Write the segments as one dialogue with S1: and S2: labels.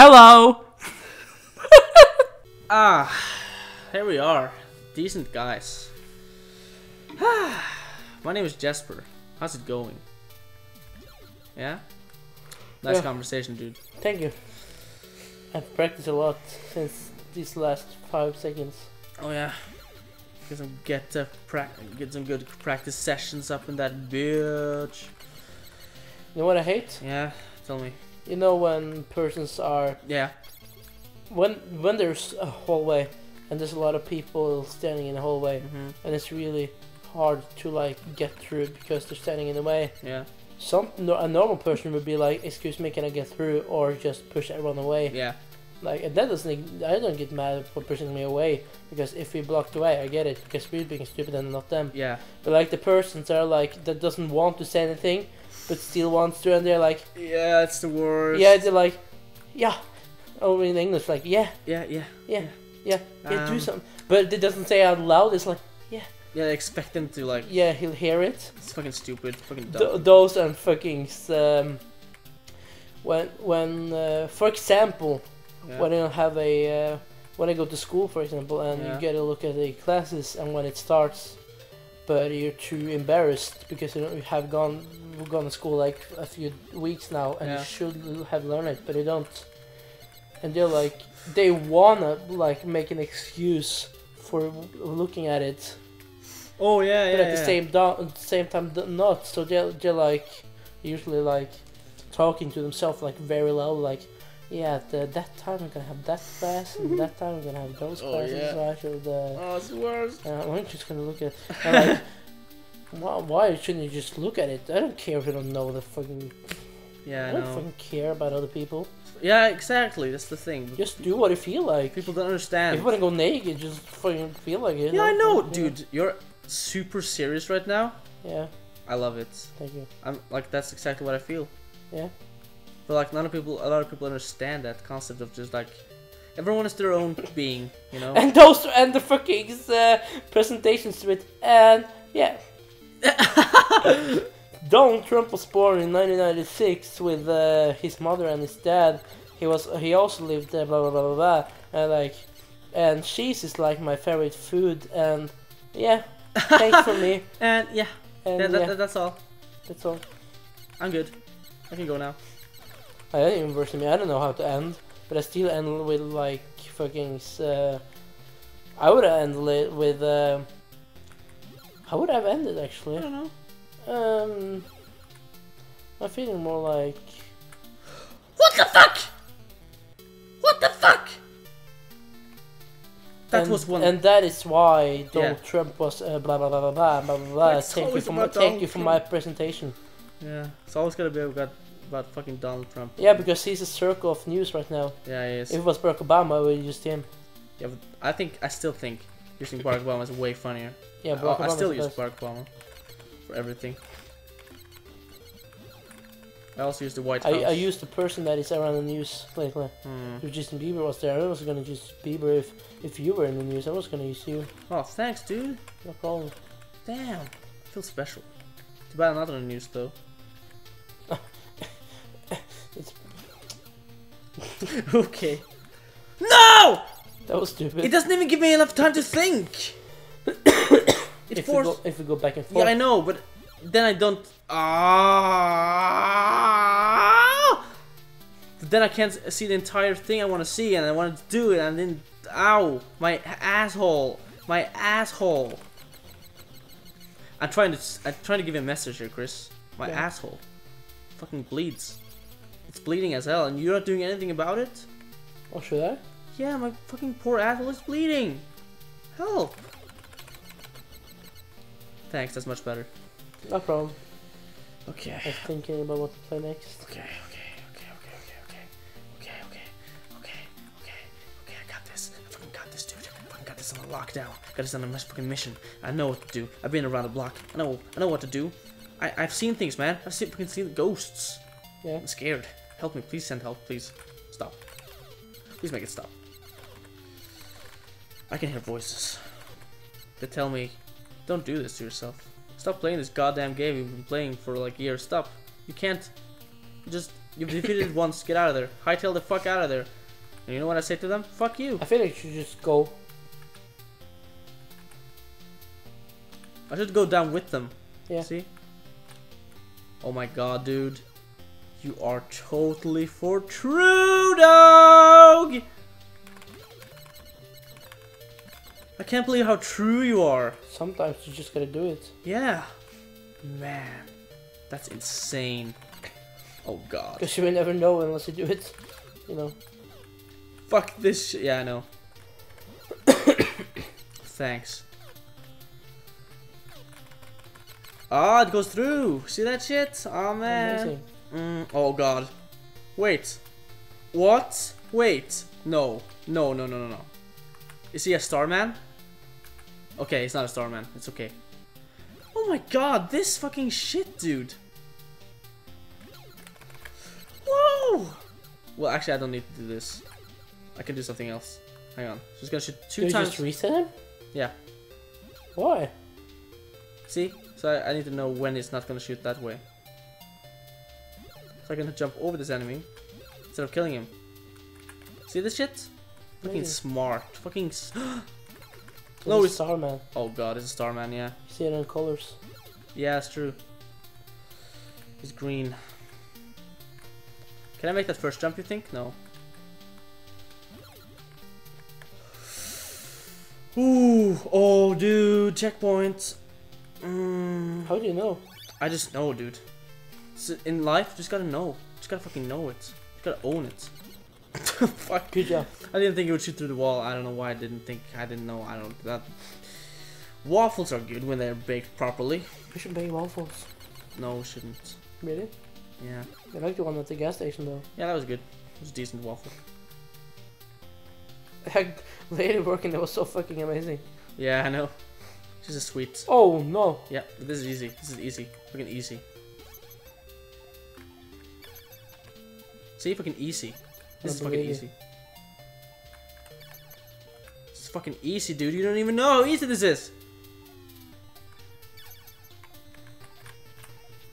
S1: Hello! ah, here we are. Decent guys. My name is Jesper. How's it going? Yeah? Nice
S2: Yeah.
S1: conversation, dude.
S2: Thank you. I've practiced a lot since these last five seconds.
S1: Oh yeah. Get some get uh, pra- get some good practice sessions up in that bitch.
S2: You know what I hate?
S1: Yeah, tell me.
S2: You know when persons are
S1: Yeah.
S2: when when there's a hallway and there's a lot of people standing in the hallway
S1: hmm
S2: and it's really hard to like get through because they're standing in the way.
S1: Yeah.
S2: Some no, a normal person would be like, "Excuse me, can I get through?" or just push everyone away.
S1: Yeah.
S2: Like and that doesn't. I don't get mad for pushing me away because if we blocked away, I get it because we're being stupid and not them.
S1: Yeah.
S2: But like the persons are like that doesn't want to say anything, but still wants to, and they're like,
S1: Yeah, it's the worst.
S2: yeah, they're like, yeah, or in English like, yeah,
S1: Yeah, yeah.
S2: yeah, yeah, yeah, do
S1: Um,
S2: something. But it doesn't say out loud. It's like,
S1: Yeah, I expect them to like
S2: yeah, he'll hear it.
S1: it's fucking stupid, fucking dumb.
S2: Th- those and fucking um, when when uh, for example
S1: yeah.
S2: when I have a uh, when I go to school for example and
S1: Yeah.
S2: you get a look at the classes and when it starts but you're too embarrassed because you, know, you have gone gone to school like a few weeks now and
S1: Yeah.
S2: you should have learned it but you don't and they're like they wanna like make an excuse for looking at it
S1: oh yeah, yeah.
S2: but at the
S1: yeah.
S2: same do- same time not. So they're they're like usually like talking to themselves like very loud, like yeah, the, that time I'm gonna have that class, and that time I'm gonna have those
S1: Oh,
S2: classes.
S1: yeah.
S2: So I should. Uh,
S1: Oh, it's the worst.
S2: uh, I'm just gonna look at. And like, why, why shouldn't you just look at it? I don't care if you don't know the fucking.
S1: Yeah,
S2: I
S1: I
S2: don't fucking care about other people.
S1: Yeah, exactly. That's the thing.
S2: Just do what you feel like.
S1: People don't understand.
S2: If you wanna go naked, just fucking feel like it.
S1: Yeah, I know,
S2: Yeah.
S1: dude. You're super serious right now.
S2: Yeah,
S1: I love it.
S2: thank you.
S1: I'm like that's exactly what I feel.
S2: Yeah.
S1: But like none of people, a lot of people understand that concept of just like everyone is their own being, you know.
S2: And those and the fucking uh, presentations it, and yeah. Donald Trump was born in 1996 with uh, his mother and his dad. He was he also lived there, blah blah blah blah blah. And like, and cheese is like my favorite food. And yeah, thanks for me.
S1: and yeah,
S2: And
S1: yeah,
S2: yeah,
S1: that, that- that's all.
S2: that's all.
S1: I'm good. I can go now.
S2: I didn't even verse me. I don't know how to end, but I still end with like fucking. Uh, I would have ended it with. Uh, how would I have ended actually?
S1: I don't know.
S2: Um, I'm feeling more like
S1: What the fuck? What the fuck? That
S2: and,
S1: was one.
S2: and that is why Donald
S1: Yeah.
S2: Trump was uh, blah blah blah blah blah blah blah. blah. Thank you for my thank you for my presentation.
S1: yeah, it's always gonna be about about fucking Donald Trump.
S2: Yeah, because he's a circle of news right now.
S1: Yeah, he is.
S2: If it was Barack Obama, I would use him.
S1: Yeah, but I think I still think using Barack Obama is way funnier.
S2: Yeah,
S1: I-
S2: Barack
S1: I,
S2: Obama's
S1: still use
S2: best.
S1: Barack Obama for everything. I also use the White House.
S2: I, I used the person that is around the news lately.
S1: Hmm.
S2: If Justin Bieber was there, I was gonna use Bieber. If if you were in the news, I was gonna use you.
S1: Oh, thanks, dude.
S2: No problem.
S1: Damn, I feel special. Too bad I'm not on the news though. okay. No!
S2: that was stupid.
S1: It doesn't even give me enough time to think. it
S2: if we go if we go back and forth. Yeah.
S1: I know, but then I don't. Ah! But then I can't see the entire thing I want to see, and I want to do it, and then ow, my asshole, my asshole. I'm trying to. s- I'm trying to give you a message here, Chris. My
S2: Yeah.
S1: asshole, fucking bleeds. It's bleeding as hell, and you're not doing anything about it.
S2: Or should I?
S1: Yeah, my fucking poor asshole is bleeding. Help. Thanks, that's much better.
S2: No problem.
S1: Okay.
S2: I was thinking about what to play next.
S1: Okay, okay, okay, okay, okay, okay, okay, okay, okay, okay, okay, I got this. I fucking got this, dude. I fucking got this on lockdown. Got this on a fucking mission. I know what to do. I've been around the block. I know, I know what to do. I, I've seen things, man. I've seen, fucking seen ghosts.
S2: Yeah.
S1: I'm scared. Help me, please send help, please. Stop. Please make it stop. I can hear voices. They tell me, don't do this to yourself. Stop playing this goddamn game you've been playing for like years. Stop. You can't. Just You've defeated it once. Get out of there. Hightail the fuck out of there. And you know what I say to them? Fuck you.
S2: I feel like you should just go.
S1: I should go down with them.
S2: Yeah.
S1: See? Oh my god, dude. You are totally for true, dog! I can't believe how true you are.
S2: Sometimes you just gotta do it.
S1: Yeah. Man. That's insane. Oh god.
S2: Because you will never know unless you do it. You know.
S1: Fuck this shit. Yeah, I know. Thanks. Ah, it goes through. See that shit? Oh man.
S2: Amazing.
S1: Mm, oh god. Wait. What? Wait. No. No, no, no, no, no. Is he a Starman? Okay, he's not a Starman. It's okay. Oh my god, this fucking shit, dude. Whoa! Well, actually, I don't need to do this. I can do something else. Hang on. Just gonna shoot two
S2: you
S1: times.
S2: just reset him?
S1: Yeah.
S2: Why?
S1: See? So I, I need to know when it's not gonna shoot that way. So I can jump over this enemy instead of killing him. See this shit? Fucking smart. Fucking. S
S2: No, it's
S1: it's-
S2: Starman.
S1: oh god, it's a Starman, yeah.
S2: You see it in colors.
S1: Yeah, it's true. He's green. Can I make that first jump, you think? No. Ooh, oh, dude, checkpoint. Mm,
S2: How do you know?
S1: I just know, dude. S in life, just gotta know. Just gotta fucking know it. Just gotta own it. Fuck.
S2: Good job.
S1: I didn't think it would shoot through the wall. I don't know why I didn't think. I didn't know. I don't. That. Waffles are good when they're baked properly.
S2: We should make waffles.
S1: No, we shouldn't.
S2: Really?
S1: Yeah.
S2: I like the one at the gas station though.
S1: Yeah, that was good. It was a decent waffle.
S2: Heck, lady working that was so fucking amazing.
S1: Yeah, I know. She's a sweet.
S2: Oh no!
S1: Yeah, this is easy. This is easy. Fucking easy. See, if fucking easy. This is fucking easy. This is fucking easy, dude. You don't even know how easy this is.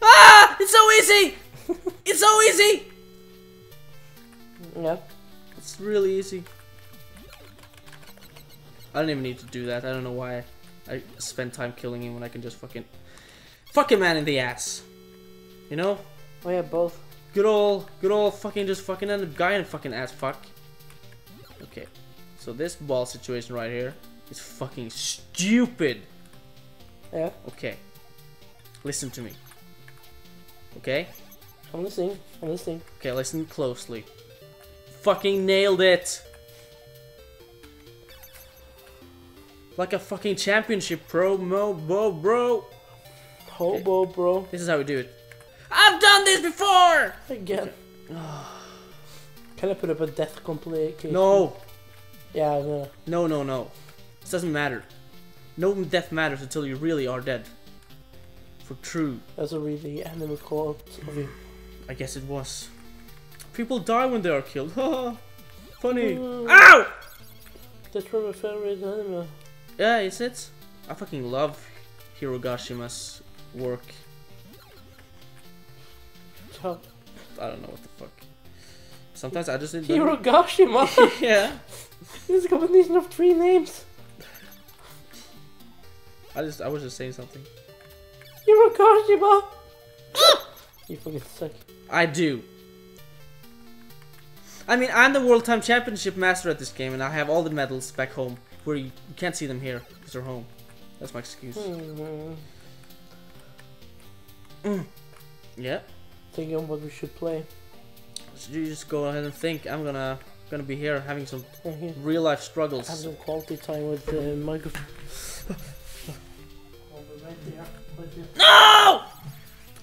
S1: Ah! It's so easy! it's so easy!
S2: Yeah.
S1: It's really easy. I don't even need to do that. I don't know why I spend time killing him when I can just fucking fuck a man in the ass. You know?
S2: Oh yeah, both.
S1: Good old, good old fucking just fucking end the guy and fucking ass fuck. Okay. So this ball situation right here is fucking stupid.
S2: Yeah.
S1: Okay. Listen to me. Okay?
S2: I'm listening. I'm listening.
S1: Okay, listen closely. Fucking nailed it! Like a fucking championship pro mo bro bro.
S2: Hobo, bro.
S1: This is how we do it. I've done this before!
S2: Again. Can I put up a death complication?
S1: No,
S2: Yeah, I'm gonna.
S1: no, no, no. This doesn't matter. No death matters until you really are dead. For true.
S2: That's a really anime quote of you.
S1: I guess it was. People die when they are killed. Haha. Funny.
S2: Mm.
S1: Ow!
S2: That's from my favorite anime.
S1: Yeah, is it? I fucking love Hirogashima's work. I don't know what the fuck. Sometimes I just need
S2: Hirogashima!
S1: yeah.
S2: It's a combination of three names.
S1: I just I was just saying something.
S2: Hirogashima! you fucking suck.
S1: I do. I mean, I'm the world time championship master at this game, and I have all the medals back home, where you, you can't see them here because they're home. That's my excuse.
S2: Hmm.
S1: Yeah.
S2: Thinking of what we should play.
S1: So you just go ahead and think. I'm gonna gonna be here having some
S2: Right
S1: real life struggles.
S2: Have
S1: struggles.
S2: some quality time with the microphone. right there. Right there.
S1: No!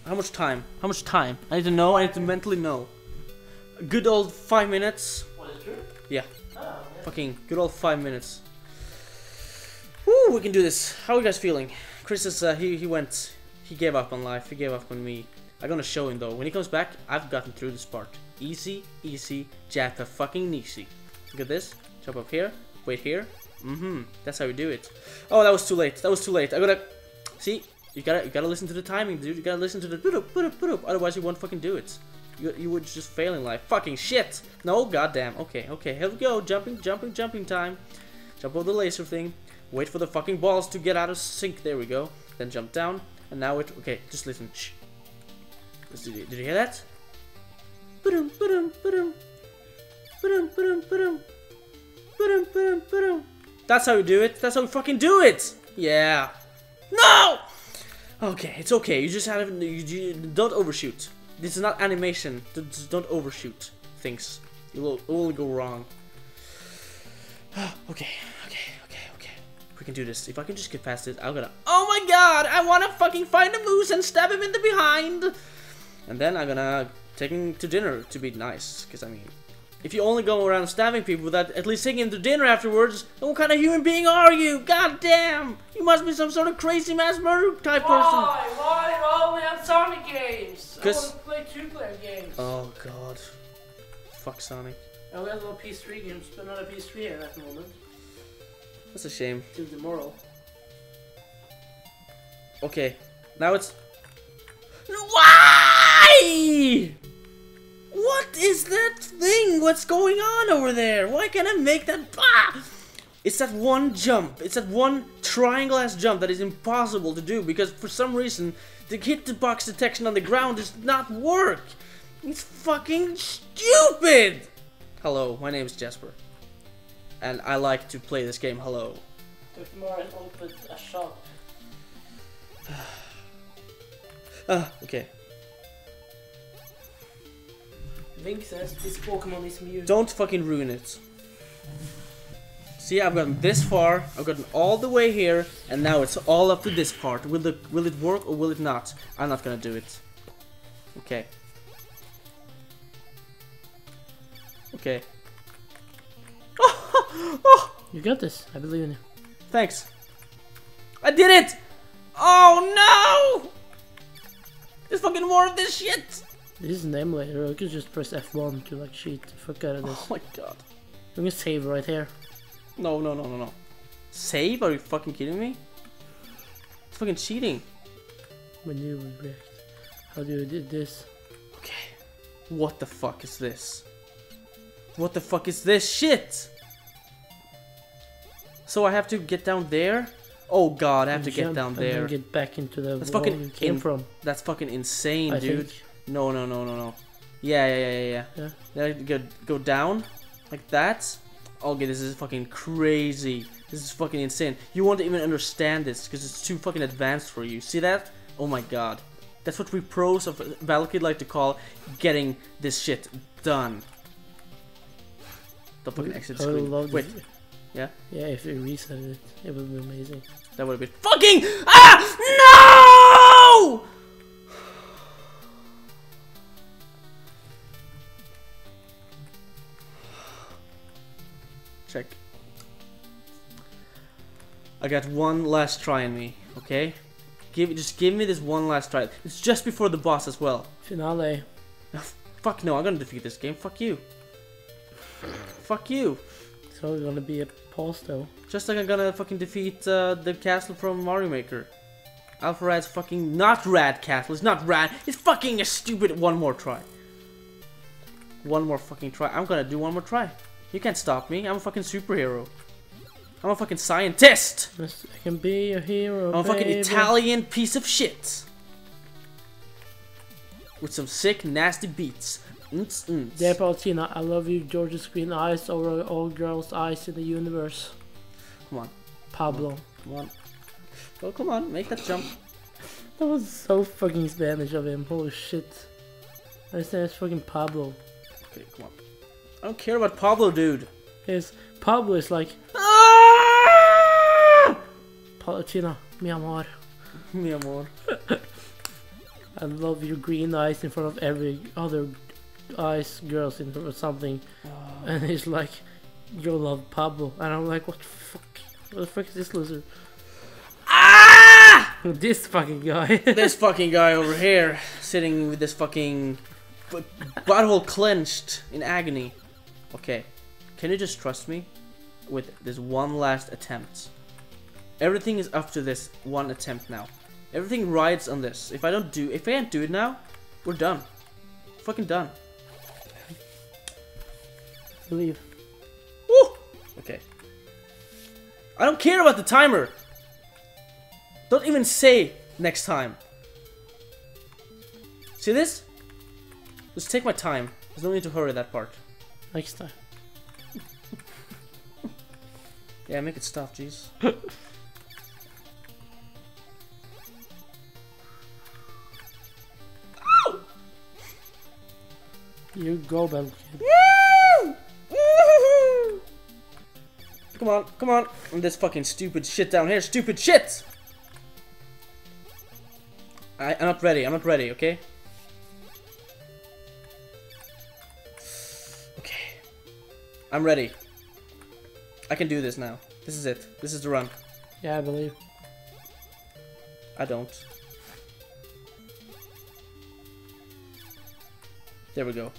S1: How much time? How much time? I need to know. I need to mentally know. A good old five minutes.
S2: What is true?
S1: Yeah.
S2: Oh,
S1: Fucking good old five minutes. Woo, we can do this. How are you guys feeling? Chris is, uh, he, he went, he gave up on life. He gave up on me. I'm gonna show him though. When he comes back, I've gotten through this part. Easy, easy, Jappa fucking easy. Look at this. Jump up here. Wait here. Mm-hmm. That's how we do it. Oh, that was too late. That was too late. I gotta, see, you gotta, you gotta listen to the timing, dude. You gotta listen to the, boop, boop, boop. otherwise you won't fucking do it. You, you would just fail in life. Fucking shit! No, goddamn. Okay, okay, here we go. Jumping, jumping, jumping time. Jump over the laser thing. Wait for the fucking balls to get out of sync. There we go. Then jump down. And now it. Okay, just listen. Shh. Did you, did you hear that? Ba-dum, ba-dum, ba-dum. Ba-dum, ba-dum, ba-dum. Ba-dum, ba-dum, ba-dum. That's how we do it. That's how we fucking do it. Yeah. No! Okay, it's okay. You just have you, you don't overshoot. This is not animation. Just don't overshoot things. It will, will go wrong. okay, okay, okay, okay. We can do this. If I can just get past it, I'm gonna. Oh my god! I wanna fucking find a moose and stab him in the behind. And then I'm gonna take him to dinner to be nice. Cause I mean, if you only go around stabbing people without at least taking him to dinner afterwards, then what kind of human being are you? God damn! You must be some sort of crazy mass murder type person.
S2: Why? Why only on Sonic games? I
S1: 'Cause-
S2: want to play two-player games.
S1: Oh god. Fuck Sonic.
S2: I only have a little PS3 games, but not a PS3 at the moment.
S1: That's a shame.
S2: Till tomorrow.
S1: Okay. Now it's. What is that thing? What's going on over there? Why can't I make that? Ah! It's that one jump. It's that one triangle ass jump that is impossible to do because for some reason the hitbox detection on the ground does not work. It's fucking stupid. Hello, my name is Jesper, and I like to play this game. Hello.
S2: Tomorrow I opened a shop.
S1: Ah, okay.
S2: Link says this Pokemon is mute.
S1: Don't fucking ruin it. See, I've gotten this far, I've gotten all the way here, and now it's all up to this part. Will the will it work or will it not? I'm not gonna do it. Okay. Okay. oh,
S2: You got this. I believe in you.
S1: thanks. I did it! Oh no! There's fucking more of this shit!
S2: This is an emulator. I can just press F1 to like cheat the fuck out of this.
S1: Oh my god.
S2: I'm gonna save right here.
S1: No, no, no, no, no. Save? Are you fucking kidding me? It's fucking cheating.
S2: When you react. How do you do this?
S1: Okay. What the fuck is this? What the fuck is this shit? So I have to get down there? Oh god, I have to get down
S2: and
S1: there.
S2: then get back into the
S1: That's fucking
S2: you came
S1: in-
S2: from.
S1: That's fucking insane,
S2: I
S1: dude.
S2: think.
S1: No, no, no, no, no. Yeah, yeah, yeah, yeah,
S2: Yeah.
S1: Then I go, go down like that. Okay, this is fucking crazy. This is fucking insane. You won't even understand this because it's too fucking advanced for you. See that? Oh my god. That's what we pros of Valkyrie like to call getting this shit done. The fucking exit screen.
S2: love
S1: Wait,
S2: this.
S1: yeah?
S2: Yeah, if you reset it, it would be amazing.
S1: That would have been fucking ah no! Check. I got one last try in me. Okay, give just give me this one last try. It's just before the boss as well.
S2: Finale.
S1: Fuck no, I'm gonna defeat this game. Fuck you. Fuck you.
S2: It's only gonna be a pause though.
S1: Just like I'm gonna fucking defeat uh, the castle from Mario Maker. Alpha Rad's fucking not Rad Castle. It's not Rad. It's fucking a stupid one more try. One more fucking try. I'm gonna do one more try. You can't stop me. I'm a fucking superhero. I'm a fucking scientist.
S2: I can be a hero.
S1: I'm a fucking
S2: baby.
S1: Italian piece of shit. With some sick, nasty beats. Nts, nts.
S2: Dear Paltina, I love you, George's green eyes over all girls' eyes in the universe.
S1: Come on,
S2: Pablo.
S1: come on. Oh, come on, make that jump.
S2: That was so fucking Spanish of him. Holy shit. I said it's fucking Pablo.
S1: Okay, come on. I don't care about Pablo, dude.
S2: His Pablo is like
S1: Ah!
S2: Mi amor.
S1: Mi amor.
S2: I love your green eyes in front of every other eyes girls in front of something. And he's like, you love Pablo. And I'm like, what the fuck? What the fuck is this loser?
S1: Ah!
S2: this fucking guy.
S1: this fucking guy over here, sitting with this fucking butthole clenched in agony. Okay, can you just trust me with this one last attempt? Everything is up to this one attempt now. Everything rides on this. If I don't do, if I can't do it now, we're done. Fucking done.
S2: Believe.
S1: Woo! Okay. I don't care about the timer. Don't even say next time. See this? Just take my time. There's no need to hurry that part.
S2: Next time.
S1: Yeah, make it stop, jeez.
S2: You go, Battle Kid.
S1: Woo! Woo! Come on, come on. This fucking stupid shit down here. Stupid shit! I, I'm not ready. I'm not ready? Okay. I'm ready. I can do this now. This is it. This is the run.
S2: Yeah, I believe.
S1: I don't. There we go.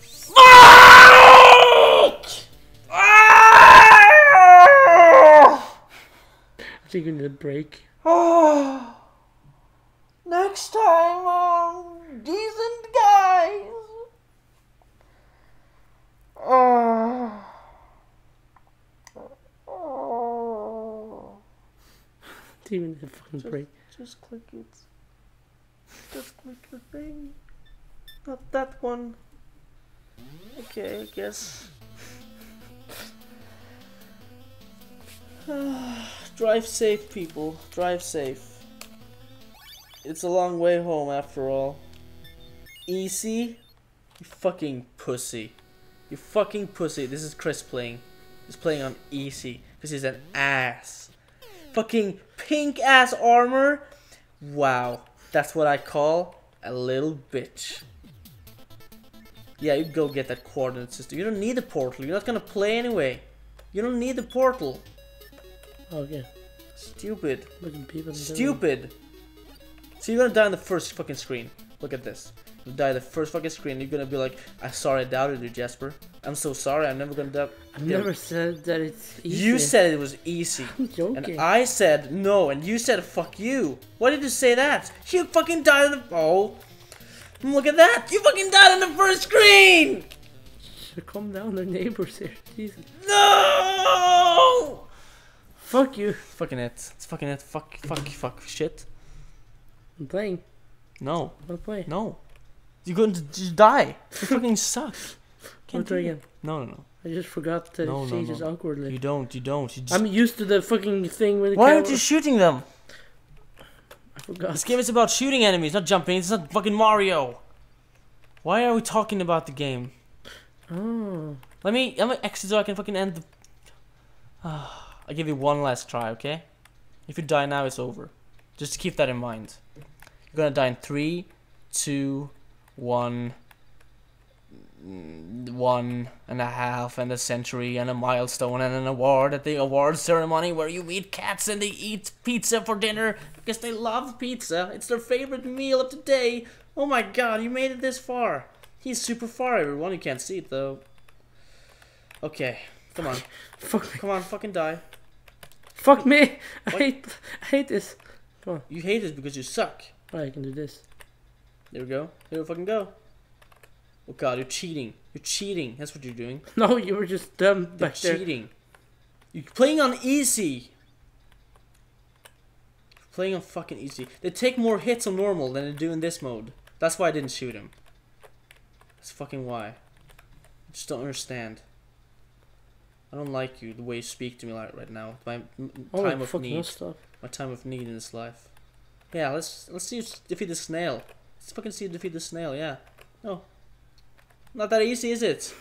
S1: Fuck! Ah!
S2: I think we need a break.
S1: Oh. Next time on Decent Guys. Oh. Oh.
S2: I think need a fucking break.
S1: Just click it. Just click the thing. Not that one. Okay, I guess. Drive safe, people. Drive safe. It's a long way home after all. Easy? You fucking pussy. You fucking pussy. This is Chris playing. He's playing on easy because he's an ass. Fucking pink ass armor. Wow. That's what I call a little bitch. Yeah, you go get that coordinate system. You don't need the portal. You're not gonna play anyway. You don't need the portal.
S2: Okay.
S1: Stupid.
S2: Look at.
S1: Stupid. So you're gonna die on the first fucking screen. Look at this. You die the first fucking screen. You're gonna be like, I'm sorry I doubted you, Jesper. I'm so sorry. I'm never gonna doubt.
S2: I've never said that it's easy.
S1: You said it was easy.
S2: I'm joking.
S1: And I said no, and you said fuck you. Why did you say that? You fucking died on the. Oh. Look at that! You fucking died on the first screen!
S2: So calm down, the neighbors here. Jesus.
S1: No!
S2: Fuck you.
S1: Fucking it. It's fucking it. Fuck, fuck, fuck, shit.
S2: I'm playing.
S1: No,
S2: I wanna play.
S1: no. You're going to just die. You fucking suck.
S2: Wanna try again.
S1: No, no, no.
S2: I just forgot to
S1: No, no,
S2: change
S1: no.
S2: this awkwardly.
S1: You don't, you don't. You just...
S2: I'm used to the fucking thing with the
S1: Why
S2: camera.
S1: aren't you shooting them?
S2: I forgot.
S1: This game is about shooting enemies, not jumping. It's not fucking Mario. Why are we talking about the game?
S2: Oh.
S1: Let me let me exit so I can fucking end the. I'll give you one last try, okay? If you die now, it's over. Just keep that in mind. You're gonna die in three, two, one, one and a half, and a century, and a milestone, and an award at the award ceremony where you eat cats and they eat pizza for dinner because they love pizza. It's their favorite meal of the day. Oh my god, you made it this far. He's super far, everyone. You can't see it though. Okay, come on,
S2: Fuck me.
S1: come on, fucking die.
S2: Fuck me. I hate, I hate this. Come on.
S1: You hate this because you suck.
S2: Oh, I can do this.
S1: There we go. Here we fucking go. Oh god, you're cheating. You're cheating. That's what you're doing.
S2: No, you were just dumb
S1: You're
S2: back there.
S1: cheating. You're playing on easy. You're playing on fucking easy. They take more hits on normal than they do in this mode. That's why I didn't shoot him. That's fucking why. I just don't understand. I don't like you the way you speak to me like right now. My
S2: Oh,
S1: time of need. My time of need in this life. Yeah, let's let's see you s- defeat the snail. Let's fucking see you defeat the snail. Yeah. No. Not that easy, is it? It's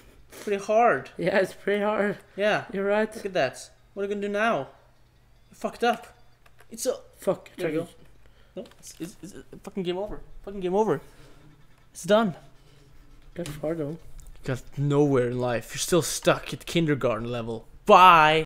S1: pretty hard.
S2: Yeah, it's pretty hard.
S1: Yeah.
S2: You're right.
S1: Look at that. What are you gonna do now? Fucked up. It's a
S2: Fuck.
S1: There you go. no. It's, it's, it's fucking game over. Fucking game over. It's done.
S2: Got far though.
S1: You got nowhere in life. You're still stuck at kindergarten level. Bye.